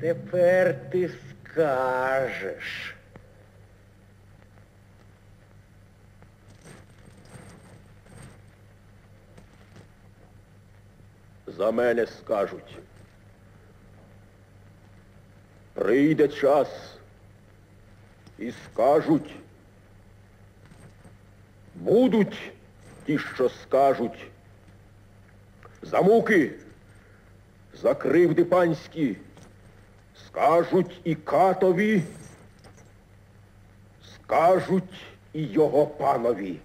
Тепер ти скажеш. За мене скажуть. Прийде час і скажуть. Будуть ті, що скажуть. За муки, за кривди панські, скажуть і катові, скажуть і його панові.